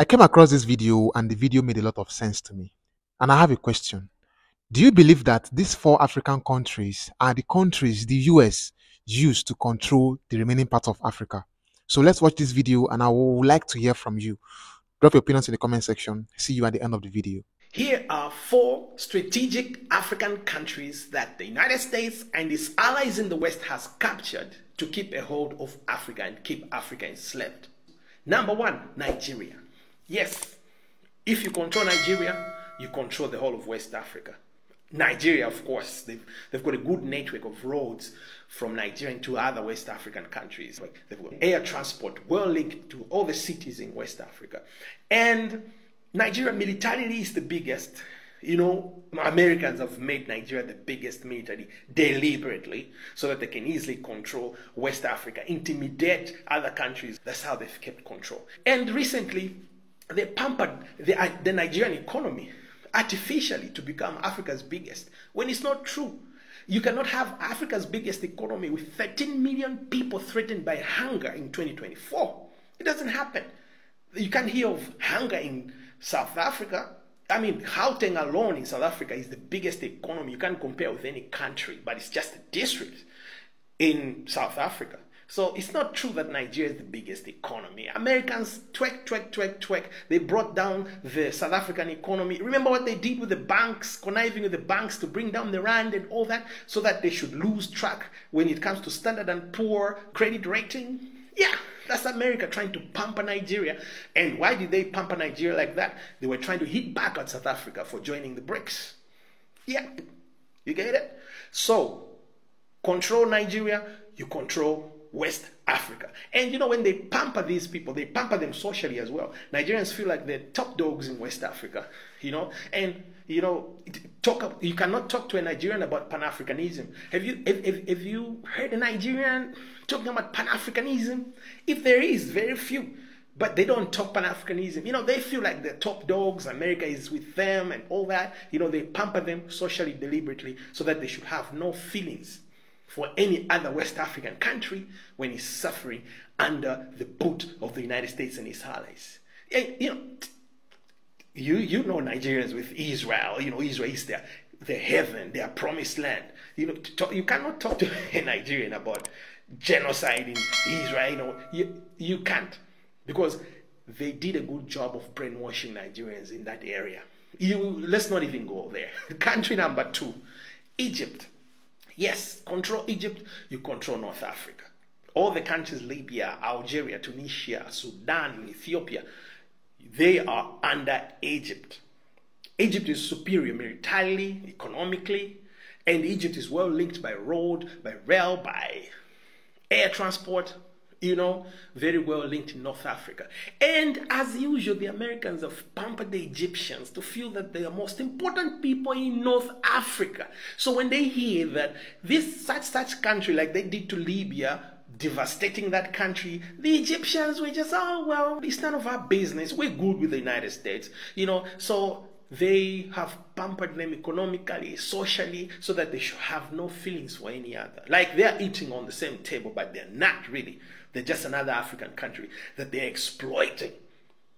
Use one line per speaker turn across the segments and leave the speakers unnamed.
I came across this video and the video made a lot of sense to me. And I have a question. Do you believe that these four African countries are the countries the US used to control the remaining parts of Africa? So let's watch this video and I would like to hear from you. Drop your opinions in the comment section. See you at the end of the video.
Here are four strategic African countries that the United States and its allies in the West has captured to keep a hold of Africa and keep Africa enslaved. Number one, Nigeria. Yes, if you control Nigeria, you control the whole of West Africa. Nigeria, of course, they've, they've got a good network of roads from Nigeria to other West African countries. They've got air transport well linked to all the cities in West Africa. And Nigeria militarily is the biggest. You know, Americans have made Nigeria the biggest military deliberately so that they can easily control West Africa, intimidate other countries. That's how they've kept control. And recently, they pampered the, uh, the Nigerian economy artificially to become Africa's biggest when it's not true. You cannot have Africa's biggest economy with 13 million people threatened by hunger in 2024. It doesn't happen. You can't hear of hunger in South Africa. I mean, Gauteng alone in South Africa is the biggest economy. You can't compare with any country, but it's just a district in South Africa. So it's not true that Nigeria is the biggest economy. Americans twerk, twerk, twerk, twerk. They brought down the South African economy. Remember what they did with the banks, conniving with the banks to bring down the rand and all that, so that they should lose track when it comes to Standard and Poor credit rating. Yeah, that's America trying to pamper Nigeria. And why did they pamper Nigeria like that? They were trying to hit back at South Africa for joining the BRICS. Yeah, you get it? So, control Nigeria, you control West Africa. And you know, when they pamper these people, they pamper them socially as well. Nigerians feel like they're top dogs in West Africa, you know, and you know, talk. You cannot talk to a Nigerian about Pan Africanism. Have you have, have, have you heard a Nigerian talking about Pan Africanism? If there is, very few. But they don't talk Pan Africanism. You know, they feel like they're top dogs, America is with them, and all that. You know, they pamper them socially, deliberately, so that they should have no feelings for any other West African country when it's suffering under the boot of the United States and its allies. And, you know, you, you know Nigerians with Israel, you know, Israel is their, their heaven, their promised land. You know, talk, you cannot talk to a Nigerian about genocide in Israel, you know, you, you can't because they did a good job of brainwashing Nigerians in that area. You, let's not even go there. Country number two, Egypt. Yes, control Egypt, you control North Africa. All the countries, Libya, Algeria, Tunisia, Sudan, Ethiopia, they are under Egypt. Egypt is superior militarily, economically, and Egypt is well linked by road, by rail, by air transport, you know, very well linked in North Africa. And as usual, the Americans have pampered the Egyptians to feel that they are most important people in North Africa. So when they hear that this such such country, like they did to Libya, devastating that country, the Egyptians were just, oh well, it's none of our business. We're good with the United States, you know. So they have pampered them economically, socially, so that they should have no feelings for any other. Like they're eating on the same table, but they're not really. They're just another African country that they're exploiting.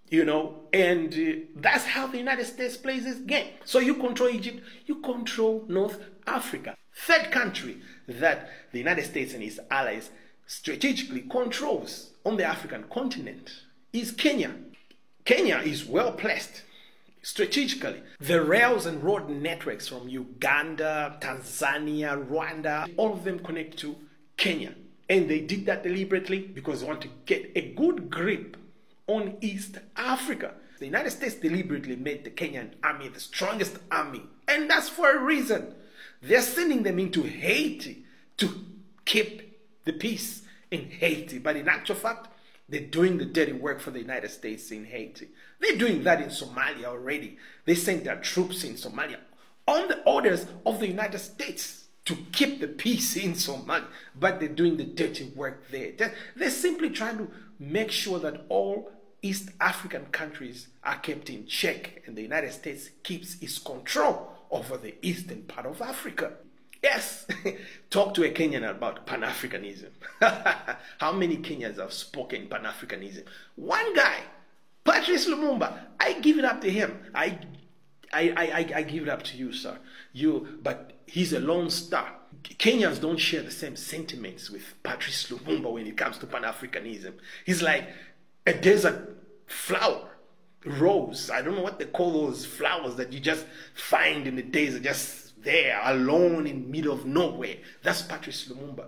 You know, and uh, that's how the United States plays this game. So you control Egypt, you control North Africa. Third country that the United States and its allies strategically controls on the African continent is Kenya. Kenya is well placed strategically. The rails and road networks from Uganda, Tanzania, Rwanda, all of them connect to Kenya. And they did that deliberately because they want to get a good grip on East Africa. The United States deliberately made the Kenyan army the strongest army. And that's for a reason. They're sending them into Haiti to keep the peace in Haiti. But in actual fact, they're doing the dirty work for the United States in Haiti. They're doing that in Somalia already. They sent their troops in Somalia on the orders of the United States to keep the peace in Somalia, but they're doing the dirty work there. They're simply trying to make sure that all East African countries are kept in check and the United States keeps its control over the eastern part of Africa. Yes, talk to a Kenyan about Pan Africanism. How many Kenyans have spoken Pan Africanism? One guy, Patrice Lumumba, I give it up to him. I, I, I, I give it up to you, sir. You, but he's a lone star. Kenyans don't share the same sentiments with Patrice Lumumba when it comes to Pan Africanism. He's like a desert flower, rose. I don't know what they call those flowers that you just find in the desert, just there, alone in middle of nowhere. That's Patrice Lumumba.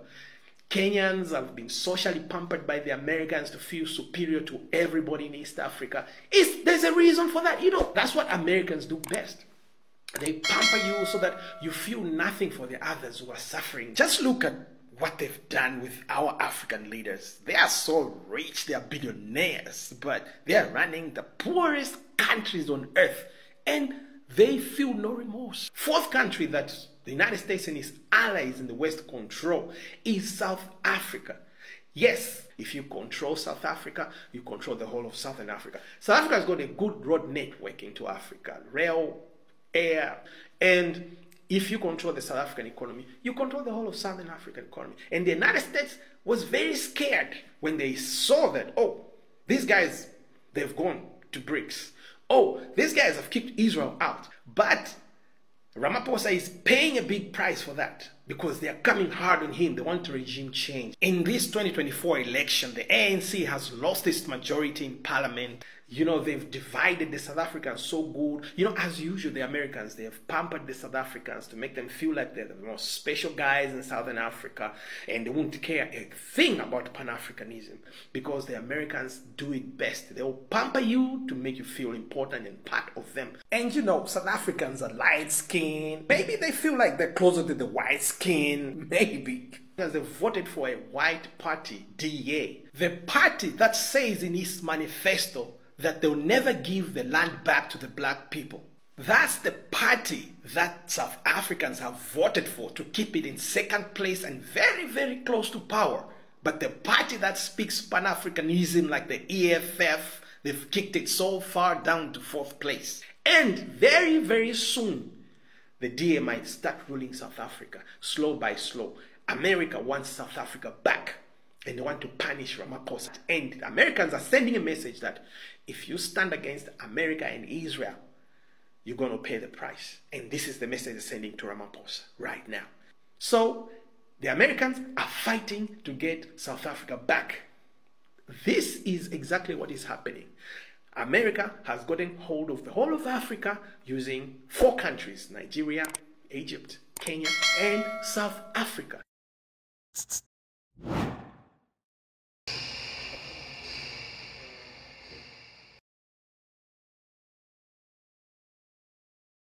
Kenyans have been socially pampered by the Americans to feel superior to everybody in East Africa. It's, there's a reason for that. You know, that's what Americans do best. They pamper you so that you feel nothing for the others who are suffering. Just look at what they've done with our African leaders. They are so rich, they are billionaires, but they are running the poorest countries on earth and they feel no remorse. Fourth country that the United States and its allies in the West control is South Africa. Yes, if you control South Africa, you control the whole of Southern Africa. South Africa has got a good road network into Africa, rail, air, and if you control the South African economy, you control the whole of Southern African economy. And the United States was very scared when they saw that, oh, these guys, they've gone to BRICS. Oh, these guys have kicked Israel out. But Ramaphosa is paying a big price for that because they are coming hard on him. They want regime change. In this 2024 election, the ANC has lost its majority in parliament. You know, they've divided the South Africans so good. You know, as usual, the Americans, they have pampered the South Africans to make them feel like they're the most special guys in Southern Africa and they won't care a thing about Pan Africanism because the Americans do it best. They'll pamper you to make you feel important and part of them. And you know, South Africans are light skinned. Maybe they feel like they're closer to the white skin. Maybe because they voted for a white party, DA. The party that says in its manifesto that they'll never give the land back to the black people. That's the party that South Africans have voted for to keep it in second place and very, very close to power. But the party that speaks Pan Africanism, like the EFF, they've kicked it so far down to fourth place. And very, very soon, the DA might start ruling South Africa, slow by slow. America wants South Africa back and they want to punish Ramaphosa. And Americans are sending a message that if you stand against America and Israel, you're going to pay the price. And this is the message they're sending to Ramaphosa right now. So the Americans are fighting to get South Africa back. This is exactly what is happening. America has gotten hold of the whole of Africa using four countries Nigeria, Egypt, Kenya, and South Africa.